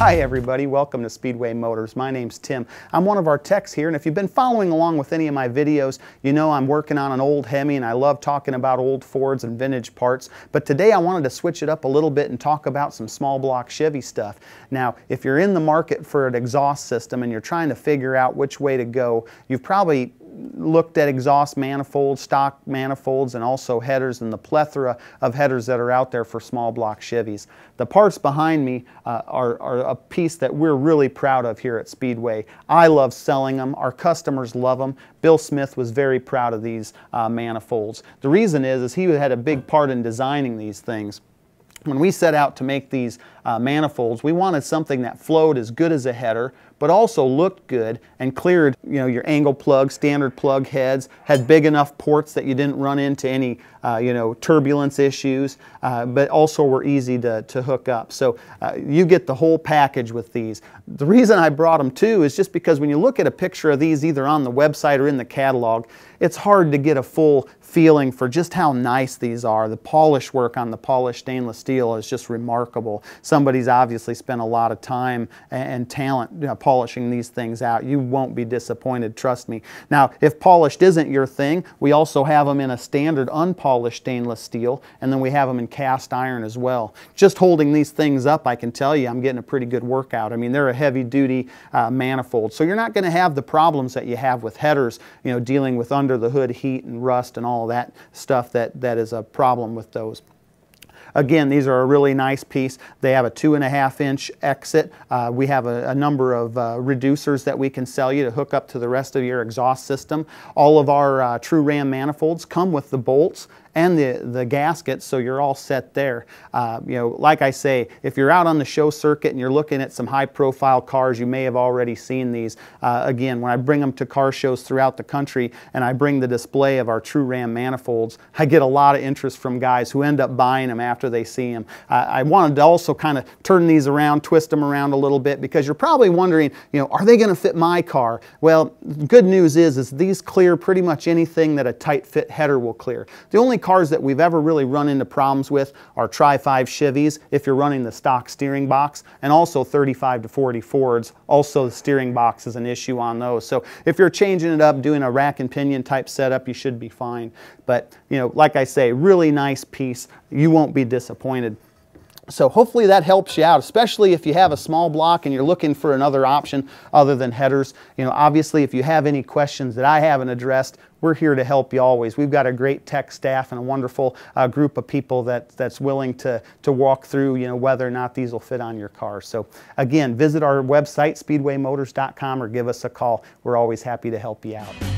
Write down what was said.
Hi everybody, welcome to Speedway Motors. My name's Tim. I'm one of our techs here and if you've been following along with any of my videos, you know I'm working on an old Hemi and I love talking about old Fords and vintage parts. But today I wanted to switch it up a little bit and talk about some small block Chevy stuff. Now, if you're in the market for an exhaust system and you're trying to figure out which way to go, you've probably looked at exhaust manifolds, stock manifolds, and also headers and the plethora of headers that are out there for small block Chevys. The parts behind me uh, are, are, a piece that we're really proud of here at Speedway. I love selling them. Our customers love them. Bill Smith was very proud of these uh, manifolds. The reason is, is he had a big part in designing these things when we set out to make these uh, manifolds, we wanted something that flowed as good as a header, but also looked good and cleared you know, your angle plug, standard plug heads, had big enough ports that you didn't run into any uh, you know, turbulence issues, uh, but also were easy to, to hook up. So uh, you get the whole package with these. The reason I brought them too is just because when you look at a picture of these either on the website or in the catalog, it's hard to get a full feeling for just how nice these are. The polish work on the polished stainless steel is just remarkable. Somebody's obviously spent a lot of time and talent you know, polishing these things out. You won't be disappointed, trust me. Now, if polished isn't your thing, we also have them in a standard unpolished stainless steel, and then we have them in cast iron as well. Just holding these things up, I can tell you I'm getting a pretty good workout. I mean, they're a heavy duty uh, manifold, so you're not going to have the problems that you have with headers, you know, dealing with under the hood heat and rust and all all that stuff that, that is a problem with those. Again, these are a really nice piece. They have a two and a half inch exit. Uh, we have a, a number of uh, reducers that we can sell you to hook up to the rest of your exhaust system. All of our uh, Tru-Ram manifolds come with the bolts and the, the gasket, so you're all set there. Uh, you know, like I say, if you're out on the show circuit and you're looking at some high profile cars, you may have already seen these. Uh, again, when I bring them to car shows throughout the country and I bring the display of our Tru-Ram manifolds, I get a lot of interest from guys who end up buying them after they see them. Uh, I wanted to also kind of turn these around, twist them around a little bit because you're probably wondering, you know, are they going to fit my car? Well, good news is, is these clear pretty much anything that a tight fit header will clear. The only cars that we've ever really run into problems with are Tri-5 Chevys if you're running the stock steering box and also 35 to 40 Fords. Also the steering box is an issue on those. So if you're changing it up, doing a rack and pinion type setup, you should be fine. But you know, like I say, really nice piece. You won't be disappointed. So hopefully that helps you out, especially if you have a small block and you're looking for another option other than headers. You know, obviously if you have any questions that I haven't addressed, we're here to help you always. We've got a great tech staff and a wonderful uh, group of people that, that's willing to, to walk through, you know, whether or not these will fit on your car. So again, visit our website, speedwaymotors.com or give us a call. We're always happy to help you out.